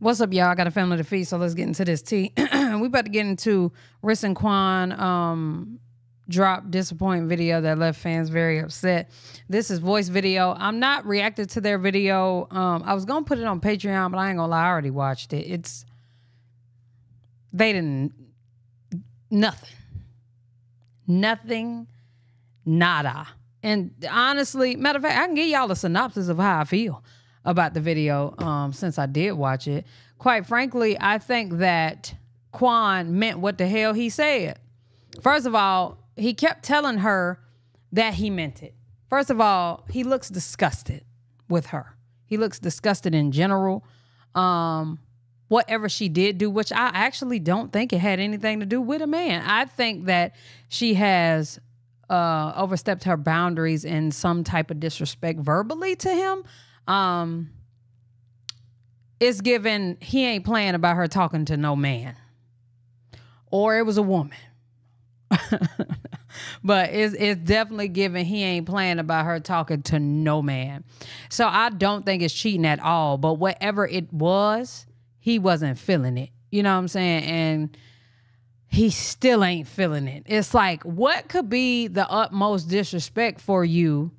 What's up, y'all? I got a family to feed, so let's get into this tea. we about to get into Riss and Quan um, drop disappointing video that left fans very upset. This is voice video. I'm not reacting to their video. Um, I was gonna put it on Patreon, but I ain't gonna lie, I already watched it. It's they didn't nothing. Nothing, nada. And honestly, matter of fact, I can give y'all a synopsis of how I feel about the video um, since I did watch it. Quite frankly, I think that Quan meant what the hell he said. First of all, he kept telling her that he meant it. First of all, he looks disgusted with her. He looks disgusted in general. Um, whatever she did do, which I actually don't think it had anything to do with a man. I think that she has uh, overstepped her boundaries in some type of disrespect verbally to him. Um, it's given he ain't playing about her talking to no man, or it was a woman. but it's it's definitely given he ain't playing about her talking to no man. So I don't think it's cheating at all. But whatever it was, he wasn't feeling it. You know what I'm saying? And he still ain't feeling it. It's like, what could be the utmost disrespect for you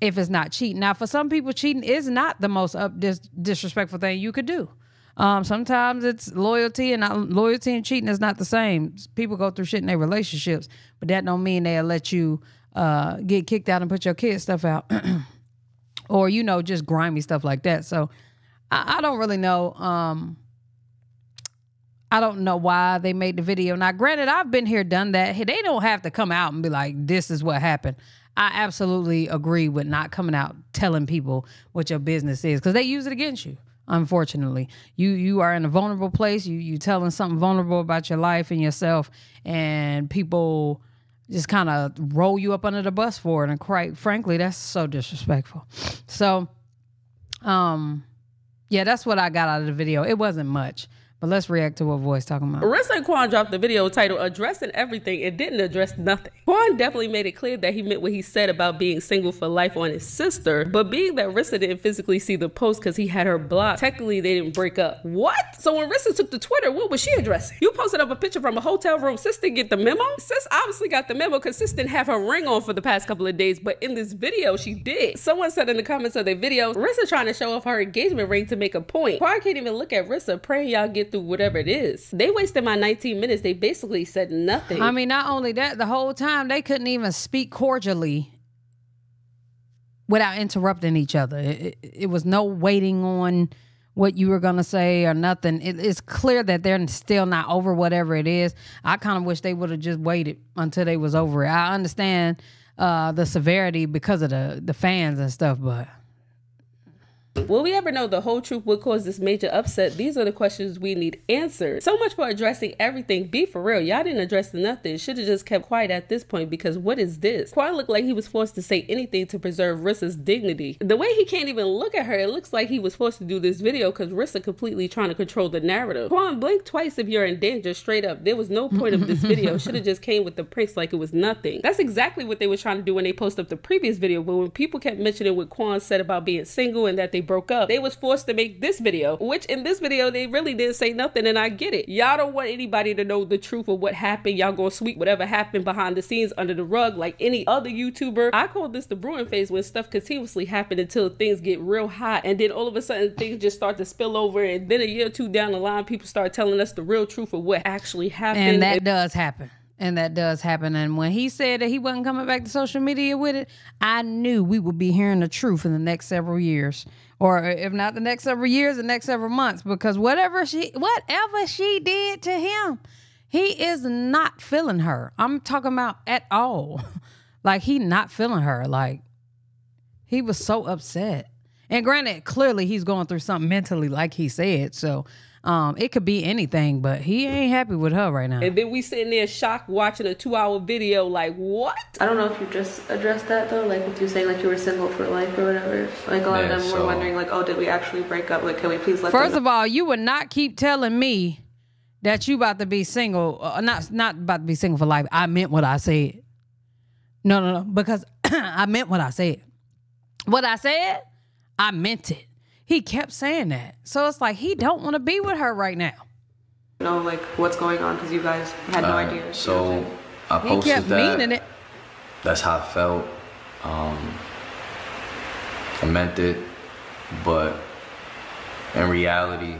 if it's not cheating? Now, for some people, cheating is not the most up dis- disrespectful thing you could do. Um, sometimes it's loyalty and not, loyalty and cheating is not the same. People go through shit in their relationships, but that don't mean they'll let you uh, get kicked out and put your kid stuff out, or you know just grimy stuff like that. So I, I don't really know. Um, I don't know why they made the video. Now, granted, I've been here, done that. They don't have to come out and be like, "This is what happened." I absolutely agree with not coming out telling people what your business is because they use it against you unfortunately. You you are in a vulnerable place you you telling something vulnerable about your life and yourself and people just kind of roll you up under the bus for it and quite frankly that's so disrespectful. So um yeah that's what i got out of the video. It wasn't much but let's react to what Voice talking about. And Quan dropped the video titled Addressing Everything and didn't address nothing. Quan definitely made it clear that he meant what he said about being single for life on his sister, but being that Rissa didn't physically see the post because he had her blocked, technically they didn't break up. What? So when Rissa took to Twitter, what was she addressing? You posted up a picture from a hotel room. Sis didn't get the memo? Sis obviously got the memo because sis didn't have her ring on for the past couple of days, but in this video, she did. Someone said in the comments of the video, Rissa trying to show off her engagement ring to make a point. Quan can't even look at Rissa praying y'all get through whatever it is. They wasted my 19 minutes. They basically said nothing. I mean, not only that, the whole time they couldn't even speak cordially without interrupting each other. It, it, was no waiting on what you were gonna say or nothing. It, it's clear that they're still not over whatever it is. I kind of wish they would have just waited until they was over it. I understand uh, the severity because of the the fans and stuff, but Will we ever know the whole truth? What caused this major upset? These are the questions we need answered. So much for addressing everything. Be for real. Y'all didn't address nothing. Should have just kept quiet at this point because what is this? Quan looked like he was forced to say anything to preserve Rissa's dignity. The way he can't even look at her, it looks like he was forced to do this video because Rissa completely trying to control the narrative. Quan, blink twice if you're in danger. Straight up. There was no point of this video. Should have just came with the pranks like it was nothing. That's exactly what they were trying to do when they posted up the previous video. But when people kept mentioning what Quan said about being single and that they broke up, they was forced to make this video, which in this video, they really didn't say nothing and I get it. Y'all don't want anybody to know the truth of what happened. Y'all gonna sweep whatever happened behind the scenes under the rug like any other YouTuber. I call this the brewing phase when stuff continuously happen until things get real hot and then all of a sudden things just start to spill over and then a year or two down the line, people start telling us the real truth of what actually happened. And that does happen. And that does happen. And when he said that he wasn't coming back to social media with it, I knew we would be hearing the truth in the next several years. Or uh, if not the next several years, the next several months. Because whatever she whatever she did to him, he is not feeling her. I'm talking about at all. like he not feeling her. Like he was so upset. And granted, clearly he's going through something mentally, like he said. So um, it could be anything, but he ain't happy with her right now. And then we sitting there shocked watching a two hour video, like, what? I don't know if you just addressed that though, like with you saying like you were single for life or whatever. Like a lot Yeah, of them so- were wondering like, oh, did we actually break up? Like, can we please let First them of all, you would not keep telling me that you about to be single, uh, not not about to be single for life. I meant what I said. No, no, no, because I meant what I said. What I said, I meant it. He kept saying that. So it's like he don't want to be with her right now. Know like what's going on because you guys had no Uh, idea. you know I'm So He kept that. meaning it. That's how I felt. Um, I meant it, but in reality,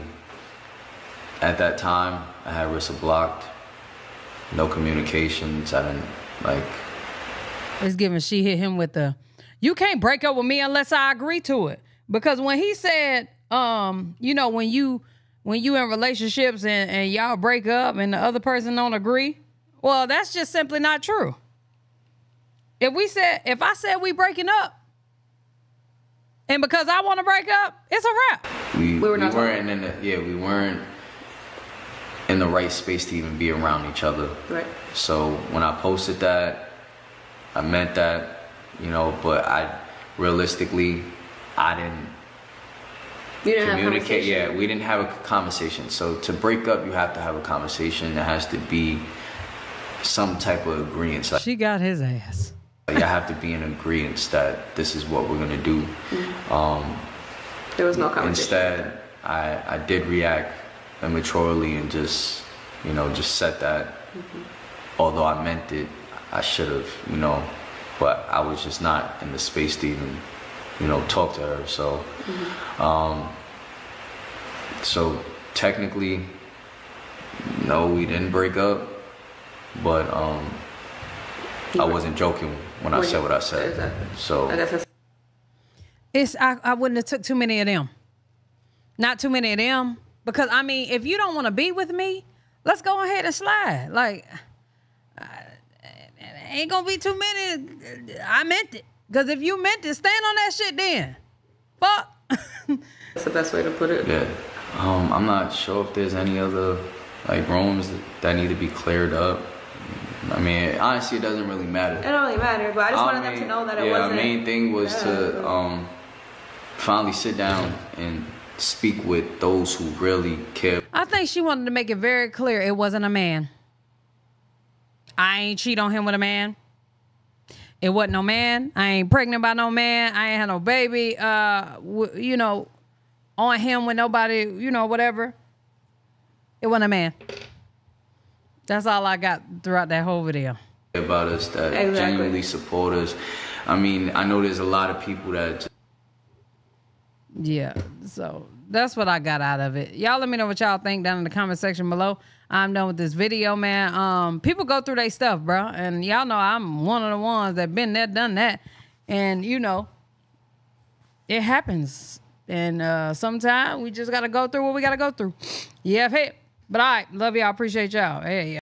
at that time, I had Rissa blocked. No communications. I didn't like. It's giving she hit him with the you can't break up with me unless I agree to it. Because when he said, um, you know, when you when you in relationships and, and y'all break up and the other person don't agree, well, that's just simply not true. If we said if I said we breaking up, and because I want to break up, it's a wrap. We, We were we not weren't in the yeah we weren't in the right space to even be around each other. right. So when I posted that, I meant that, you know, but I realistically, I didn't You didn't communicate. conversation. Yeah, we didn't have a conversation. So to break up, you have to have a conversation. There has to be some type of agreement. Like, She got his ass. you have to be in agreement that this is what we're gonna do. Um, There was no conversation. Instead, I, I did react immaturely and just, you know, just said that. Although I meant it, I should have, you know, but I was just not in the space to even, you know, talk to her. So, um, so technically, no, we didn't break up, but um, I wasn't joking when I said what I said. exactly. So. I It's I, I wouldn't have took too many of them. Not too many of them. Because I mean, if you don't want to be with me, let's go ahead and slide. Like I- ain't gonna be too many. I meant it. Because if you meant it, stand on that shit then. Fuck. that's the best way to put it. Yeah. Um, I'm not sure if there's any other like rooms that, that need to be cleared up. I mean, honestly, it doesn't really matter. It don't really matter, but I just Our wanted them to know that it yeah, wasn't. our main thing was Yeah. to um, finally sit down and speak with those who really care. I think she wanted to make it very clear it wasn't a man. I ain't cheat on him with a man. It wasn't no man. I ain't pregnant by no man. I ain't had no baby. Uh, w- you know, on him with nobody. You know, whatever. It wasn't a man. That's all I got throughout that whole video. about us that Exactly. genuinely support us. I mean, I know there's a lot of people that Yeah. So that's what I got out of it. Y'all let me know what y'all think down in the comment section below. I'm done with this video, man. Um, people go through their stuff, bro. And y'all know I'm one of the ones that been there, done that. And you know, it happens. And uh sometimes we just gotta go through what we gotta go through. Yeah, hey. But right, love y'all, appreciate y'all. Hey.